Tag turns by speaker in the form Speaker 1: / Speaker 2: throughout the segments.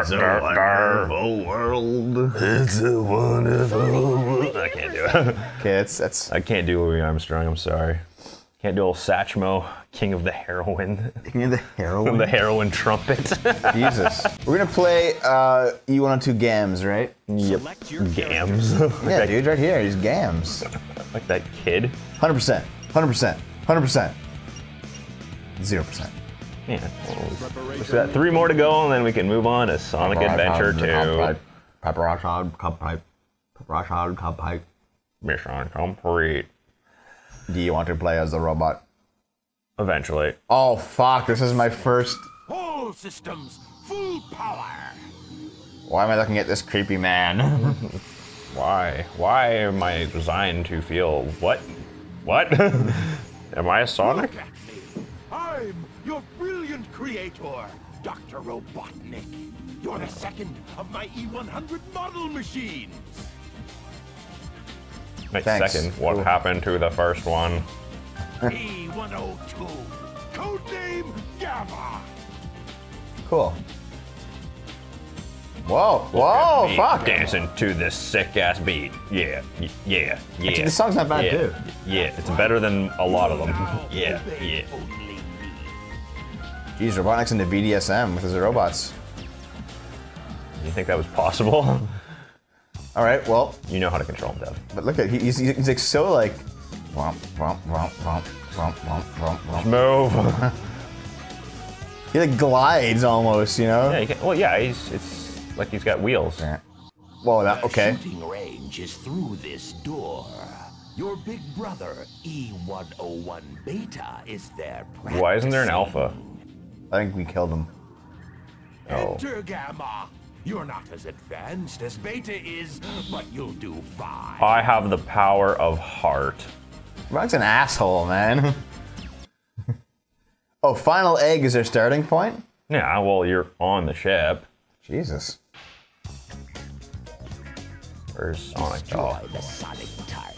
Speaker 1: It's a wonderful world.
Speaker 2: It's a wonderful. I can't do it.
Speaker 3: Okay, that's that's
Speaker 2: I can't do Louis Armstrong. I'm sorry. Can't do old Satchmo, king of the heroin,
Speaker 3: King of the heroin.
Speaker 2: the heroin trumpet.
Speaker 3: Jesus. We're gonna play uh, E102 Gams, right?
Speaker 2: yep. Gams.
Speaker 3: Yeah, dude, right here. He's Gams.
Speaker 2: like that kid.
Speaker 3: 100%. 100%. 100%. 0%.
Speaker 2: Yeah. Well, we still got three more to go, and then we can move on to Sonic Adventure 2.
Speaker 1: Paparazzi, cuppipe. Paparazzi, cuppipe.
Speaker 2: Mission complete.
Speaker 3: Do you want to play as the robot?
Speaker 2: Eventually.
Speaker 3: Oh, fuck. This is my first.
Speaker 4: All systems, full power.
Speaker 3: Why am I looking at this creepy man?
Speaker 2: Why? Why am I designed to feel what? What? am I a Sonic?
Speaker 4: Look at me. I'm your brilliant creator, Dr. Robotnik. You're the second of my E100 model machines.
Speaker 2: Wait,
Speaker 3: Thanks.
Speaker 2: second. What
Speaker 3: Cool.
Speaker 2: happened to the first one?
Speaker 4: E102, codename Gamma.
Speaker 3: cool. Whoa, whoa,
Speaker 2: Me
Speaker 3: fuck.
Speaker 2: Dancing to this sick ass beat. Yeah, yeah, yeah.
Speaker 3: Actually, this song's not bad,
Speaker 2: yeah,
Speaker 3: too.
Speaker 2: Yeah, it's better than a lot of them. Yeah, yeah.
Speaker 4: only me.
Speaker 3: Jeez, Robotnik's into BDSM with his robots.
Speaker 2: You think that was possible?
Speaker 3: All right, well,
Speaker 2: you know how to control him, Dev.
Speaker 3: but look at he, he's, he's like so like. Womp, womp, womp, womp, womp, womp, womp, womp.
Speaker 2: Move.
Speaker 3: He like glides almost, you know?
Speaker 2: yeah, you can, well, yeah, he's it's like he's got wheels.
Speaker 3: Yeah. Whoa, that, okay.
Speaker 4: Shooting range is through this door. Your big brother, E101 Beta, is there.
Speaker 2: Why isn't there an alpha?
Speaker 3: I think we killed him.
Speaker 2: Oh.
Speaker 4: Enter Gamma. You're not as advanced as Beta is, but you'll do fine.
Speaker 2: I have the power of heart.
Speaker 3: Robotnik's an asshole, man. oh, final egg is their starting point?
Speaker 2: Yeah, well, you're on the ship.
Speaker 3: Jesus.
Speaker 2: Where's Sonic?
Speaker 5: Destroy
Speaker 2: Oh,
Speaker 5: the sonic target.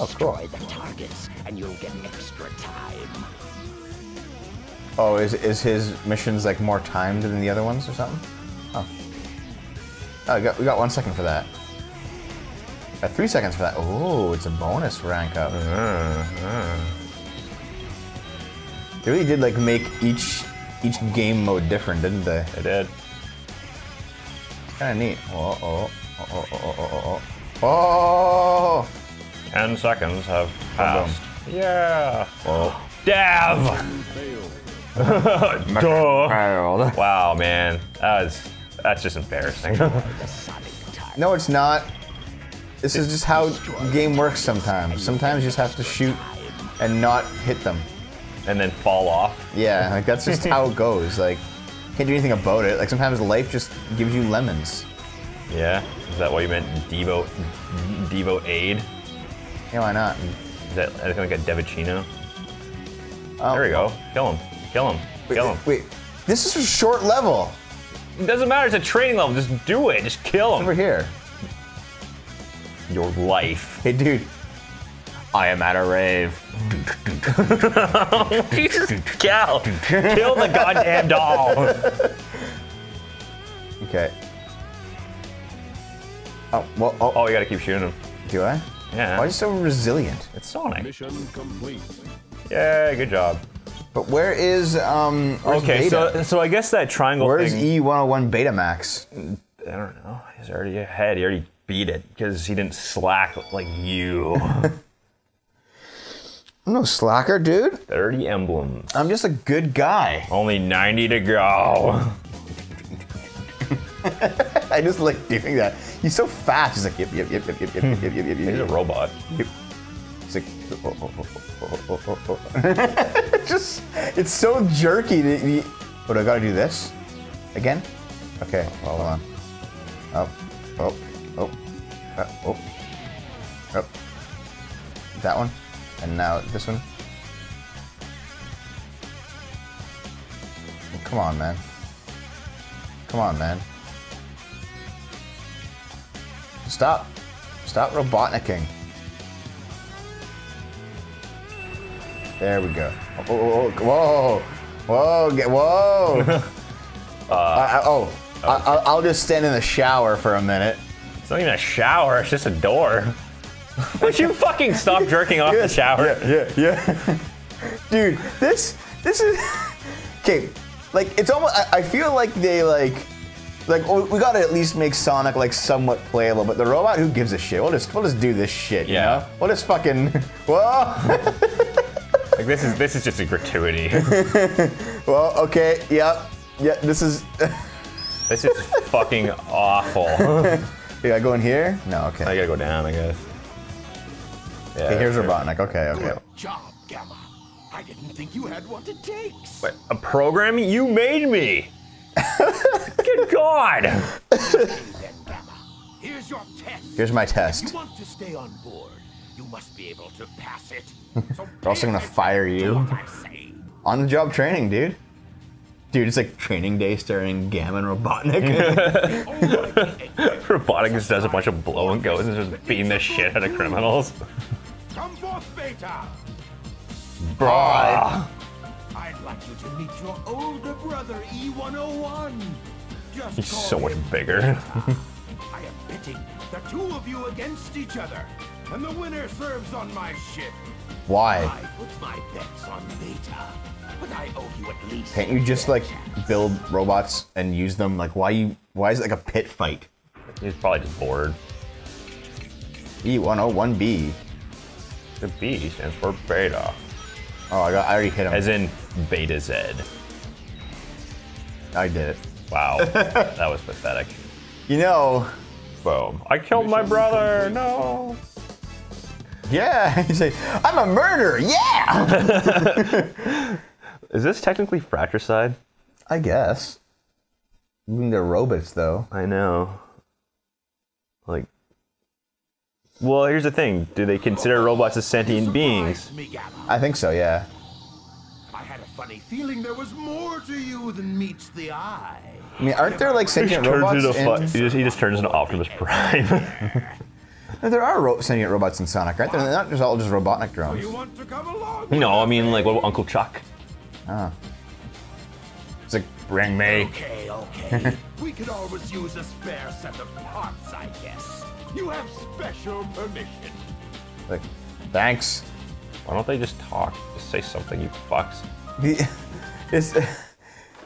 Speaker 3: Oh, cool.
Speaker 5: Destroy the targets, and you'll get extra time.
Speaker 3: Oh, is, is his missions like more timed than the other ones or something? Oh. Oh, we got, we got one second for that. Got three seconds for that. Oh, it's a bonus rank up. They really did like make each each game mode different, didn't they?
Speaker 2: I did.
Speaker 3: Kind of neat. Oh oh, oh, oh, oh, oh, oh, oh, oh, oh.
Speaker 2: Ten seconds have
Speaker 3: boom.
Speaker 2: passed. Yeah.
Speaker 3: Oh.
Speaker 2: Dav! Duh. Wow, man. That was, that's just embarrassing.
Speaker 5: The sonic target.
Speaker 3: No, it's not. This is just how game works sometimes. Sometimes you just have to shoot and not hit them.
Speaker 2: and then fall off.
Speaker 3: Yeah, like that's just how it goes. Like, can't do anything about it. Like sometimes life just gives you lemons.
Speaker 2: Yeah? Is that what you meant? Devo, Devo aid?
Speaker 3: Yeah, why not?
Speaker 2: Is that anything like a Devicino?
Speaker 3: Oh,
Speaker 2: There we go. Kill him. Kill him.
Speaker 3: Wait,
Speaker 2: Kill him.
Speaker 3: wait, this is a short level.
Speaker 2: It doesn't matter. It's a training level. Just do it. Just kill him.
Speaker 3: Over here.
Speaker 2: Your life.
Speaker 3: Hey, dude. I am at a rave.
Speaker 2: Cal, kill the goddamn doll.
Speaker 3: Okay. Oh, well, oh,
Speaker 2: Oh, you gotta keep shooting him.
Speaker 3: do I?
Speaker 2: Yeah.
Speaker 3: Why are you so resilient?
Speaker 2: It's Sonic.
Speaker 6: Mission complete.
Speaker 2: Yay, good job.
Speaker 3: But where is, um,
Speaker 2: Okay, so so I guess that triangle
Speaker 3: Where's. E101 Betamax?
Speaker 2: I don't know. He's already ahead. He already beat it because he didn't slack like you.
Speaker 3: I'm no slacker, dude.
Speaker 2: 30 emblems.
Speaker 3: I'm just a good guy.
Speaker 2: Only 90 to go.
Speaker 3: I just like doing that. He's so fast. He's like, yep, yep, yep, yep, yep, yep, yep, yep, yep, yep,
Speaker 2: He's a
Speaker 3: yep. It's like, oh, oh, oh, just, it's so jerky. That you, I gotta do this? Again? Okay, hold on. Up, up, up, up, up, oh. oh, oh, oh that one. And now this one. Come on, man. Come on, man. Stop. Stop roboticking. There we go. Oh, oh, oh, whoa. Whoa. Get, whoa. Uh, I- I- oh. oh. I, I'll, I'll just stand in the shower for a minute.
Speaker 2: It's not even a shower, it's just a door. Would you fucking stop jerking off the shower?
Speaker 3: Yeah, yeah. yeah. Dude, this this is okay. Like it's almost. I, I feel like they like. Like oh, we gotta at least make Sonic like somewhat playable, but the robot, who gives a shit? We'll just we'll just do this shit. you
Speaker 2: Yeah.
Speaker 3: know? We'll just fucking. Whoa.
Speaker 2: Like this is this is just a gratuity.
Speaker 3: well, okay. Yep. Yeah. This is.
Speaker 2: This is fucking awful.
Speaker 3: you gotta go in here. No. Okay.
Speaker 2: I gotta go down, I guess. Yeah.
Speaker 3: okay here's
Speaker 2: sure.
Speaker 3: Robotnik. Okay. Okay.
Speaker 4: Good job, Gamma. I didn't think you had what it takes.
Speaker 2: Wait, a program? You made me. Good God.
Speaker 4: Then, Gamma, here's your test.
Speaker 3: Here's my
Speaker 4: If
Speaker 3: test.
Speaker 4: you want to stay on board, you must be able to pass it. So
Speaker 3: They're also gonna fire you.
Speaker 4: what I say.
Speaker 3: On the job training, dude. Dude, it's like training day starring Gammon and Robotnik.
Speaker 2: Oh Robotnik just does a bunch of blow and goes and just beating the shit out of criminals.
Speaker 4: Come forth, Beta.
Speaker 3: Broad. Ah.
Speaker 4: I'd like you to meet your older brother, E101. Just
Speaker 2: He's so much bigger.
Speaker 4: I am pitting the two of you against each other, and the winner serves on my ship.
Speaker 3: Why?
Speaker 4: I put my bets on Beta, but I owe you at least.
Speaker 3: Can't you just like
Speaker 4: chance.
Speaker 3: build robots and use them? Like, why you? Why is it like a pit fight?
Speaker 2: He's probably just bored.
Speaker 3: E E101B.
Speaker 2: The B stands for beta,
Speaker 3: Oh, I got. I already hit him.
Speaker 2: as in beta Z.
Speaker 3: I did it.
Speaker 2: Wow, that was pathetic.
Speaker 3: You know.
Speaker 2: Boom. I killed my brother. No.
Speaker 3: Yeah. He's like, I'm a murderer. Yeah.
Speaker 2: Is this technically fratricide?
Speaker 3: I guess. I mean, they're robots, though.
Speaker 2: I know. Like, well, here's the thing: Do they consider robots as sentient beings?
Speaker 4: Surprised Me, Gamma.
Speaker 3: I think so. Yeah.
Speaker 4: I had a funny feeling there was more to you than meets the eye.
Speaker 3: I mean, aren't there like
Speaker 2: He
Speaker 3: sentient
Speaker 2: turns
Speaker 3: robots?
Speaker 2: into
Speaker 3: in-
Speaker 2: he, just, he just turns into Optimus Prime.
Speaker 3: No, there are ro- sentient robots in Sonic, right? They're not just all just Robotnik
Speaker 4: You
Speaker 3: drones.
Speaker 4: want to come along?
Speaker 2: no, I mean like what about Uncle Chuck? Ah.
Speaker 3: It's like, bring me.
Speaker 4: Okay, okay. we could always use a spare set of parts, I guess. You have special permission.
Speaker 3: Like, thanks.
Speaker 2: Why don't they just talk? Just say something, you fucks.
Speaker 3: The- This,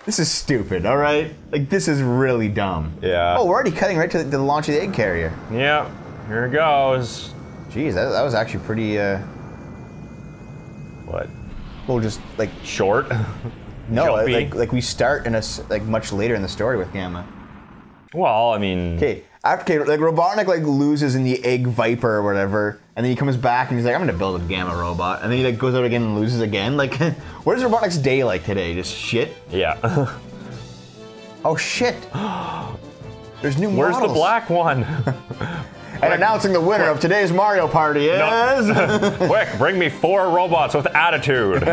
Speaker 3: this is stupid, all right? Like, this is really dumb.
Speaker 2: Yeah.
Speaker 3: Oh, we're already cutting right to the, to the launch of the egg carrier.
Speaker 2: Yeah, here it goes.
Speaker 3: Jeez, that, that was actually pretty, uh,
Speaker 2: What?
Speaker 3: well, just like,
Speaker 2: Short?
Speaker 3: no,
Speaker 2: Jumpy?
Speaker 3: like, like we start in a like, much later in the story with Gamma.
Speaker 2: Well, I mean,
Speaker 3: Okay, after, like, Robotnik, like, loses in the egg viper or whatever, and then he comes back and he's like, I'm gonna build a Gamma robot. And then he, like, goes out again and loses again. Like, what is Robotnik's day like today? Just shit?
Speaker 2: yeah.
Speaker 3: Oh, shit. There's new
Speaker 2: Where's the black one?
Speaker 3: And announcing the winner of today's Mario Party is.
Speaker 2: Quick, bring me four robots with attitude.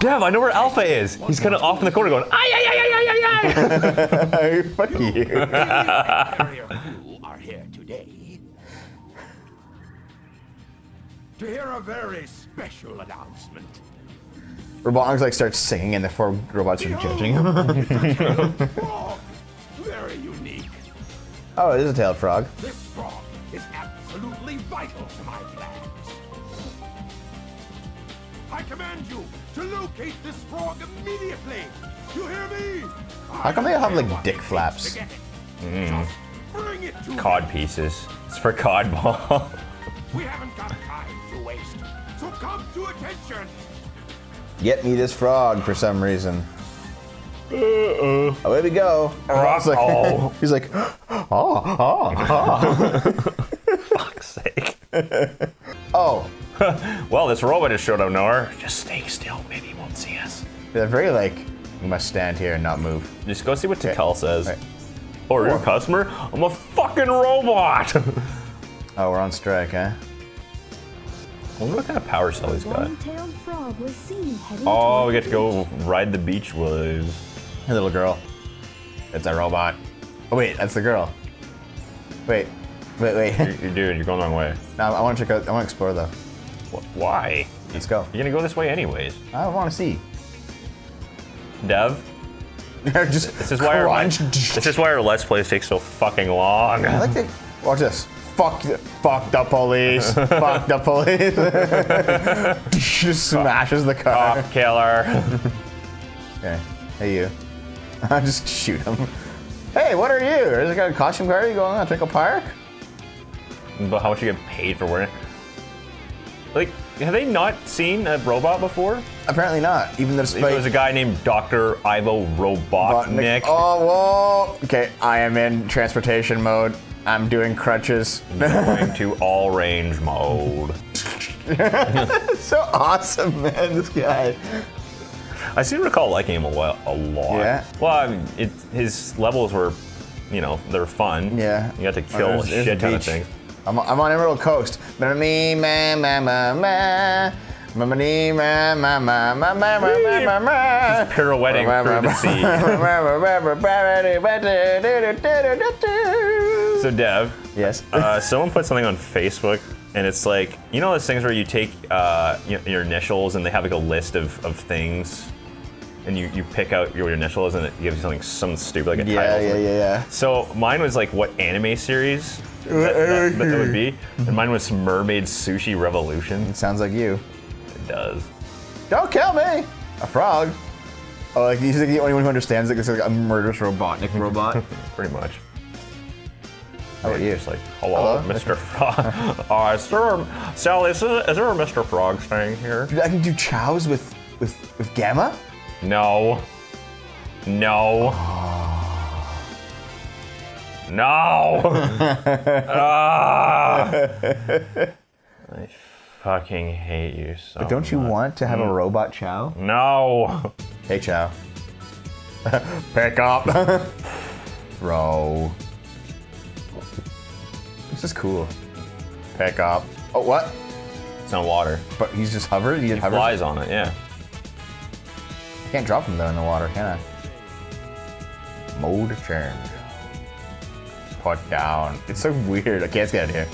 Speaker 2: Dev, I know where Alpha is. He's kind of off in the corner going, ay, ay, ay, ay, ay, ay, ay.
Speaker 3: Fuck you.
Speaker 4: Carrier are here today to hear a very special announcement.
Speaker 3: Robotnik's like starts singing, and the four robots are judging him.
Speaker 4: Frog, very unique.
Speaker 3: oh, it is a tailed frog.
Speaker 4: This frog is absolutely vital to my plans. I command you to locate this frog immediately. You hear me?
Speaker 3: How come they all have, like, dick flaps? Hmm.
Speaker 4: Just bring it to
Speaker 2: Cod pieces. It's for cod ball.
Speaker 4: We haven't got time to waste. So come to attention.
Speaker 3: Get me this frog for some reason. Uh-oh. Away we go. Uh, he's like,
Speaker 2: Uh-oh.
Speaker 3: he's like, oh, oh, oh.
Speaker 2: Fuck's sake.
Speaker 3: oh.
Speaker 2: Well, this robot just showed up nowhere. Just stay still. Maybe he won't see us.
Speaker 3: They're very like, you must stand here and not move.
Speaker 2: Just go see what Tikal says.
Speaker 3: Right.
Speaker 2: Oh, are you a customer? I'm a fucking robot.
Speaker 3: Oh, we're on strike, huh?
Speaker 2: I wonder what kind of power cell he's got.
Speaker 6: Frog was seen
Speaker 2: Oh, we get to go ride the beach waves.
Speaker 3: Hey, little girl. It's a robot. Oh, wait, that's the girl. Wait, wait, wait.
Speaker 2: You're, you're dude, you're going the wrong way.
Speaker 3: no, I want to check out. I want to explore though.
Speaker 2: Wh- Why?
Speaker 3: Let's go.
Speaker 2: You're gonna go this way anyways.
Speaker 3: I want to see.
Speaker 2: Dev,
Speaker 3: Just
Speaker 2: this is why our this is why our let's plays take so fucking long.
Speaker 3: I like to watch this. Fuck, the- fuck the police. fuck the police. Just smashes the car.
Speaker 2: Cop killer.
Speaker 3: Okay. Hey you. I just shoot him. Hey, what are you? Is it got a costume party going on at Twinkle Park?
Speaker 2: but how much you get paid for wearing? Like, have they not seen a robot before?
Speaker 3: Apparently not. Even though
Speaker 2: There was a guy named Dr. Ivo Robotnik.
Speaker 3: Oh, whoa. Okay, I am in transportation mode. I'm doing crutches.
Speaker 2: going to all range mode.
Speaker 3: so awesome, man. This guy.
Speaker 2: I seem to recall liking him a, lo- a lot.
Speaker 3: Yeah?
Speaker 2: Well, I mean, it, his levels were, you know, they're fun.
Speaker 3: Yeah.
Speaker 2: You got to
Speaker 3: Oh,
Speaker 2: kill
Speaker 3: there's-
Speaker 2: a
Speaker 3: there's
Speaker 2: shit ton of
Speaker 3: beach.
Speaker 2: things.
Speaker 3: I'm, I'm on Emerald Coast. Me, ma, ma, ma, ma. Ma, ma, nee, ma, ma, ma, ma, ma, ma, ma, ma, ma.
Speaker 2: Pirouetting through the sea. So, Dev,
Speaker 3: yes.
Speaker 2: uh, someone put something on Facebook, and it's like, you know, those things where you take uh, your, your initials and they have like a list of, of things, and you, you pick out your initials and it gives you something some stupid like a
Speaker 3: yeah,
Speaker 2: title.
Speaker 3: yeah, yeah, yeah.
Speaker 2: So mine was like what anime series that, that, that, would be, and mine was Mermaid Sushi Revolution.
Speaker 3: It Sounds like you.
Speaker 2: It does.
Speaker 3: Don't kill me! A frog. Oh, like he's like the only one who understands it. It's like a murderous robotnik robot.
Speaker 2: Pretty much.
Speaker 3: How about you?
Speaker 2: Just like, hello,
Speaker 3: Hello.
Speaker 2: Mr. Frog. uh, is there a, Sally, is there, is there a Mr. Frog staying here?
Speaker 3: I can do chows with with with Gamma.
Speaker 2: No. No. No. Ah. I fucking hate you so.
Speaker 3: But Don't you
Speaker 2: much.
Speaker 3: want to have a robot chow?
Speaker 2: No.
Speaker 3: Hey, chow. Pick up. Bro. This is cool. Pick up. Oh, what?
Speaker 2: It's on water.
Speaker 3: But he's just hovered? He,
Speaker 2: He
Speaker 3: hovers?
Speaker 2: flies on it, yeah.
Speaker 3: I can't drop them though in the water, can I? Mode change. Put down. It's so weird. Okay, let's get out of here.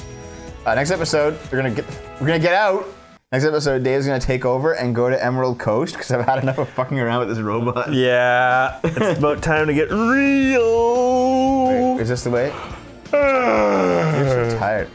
Speaker 3: Uh, next episode, we're gonna get we're gonna get out. Next episode, Dave's gonna take over and go to Emerald Coast because I've had enough of fucking around with this robot.
Speaker 2: Yeah. It's about time to get real.
Speaker 3: Is this the way? You're so tired.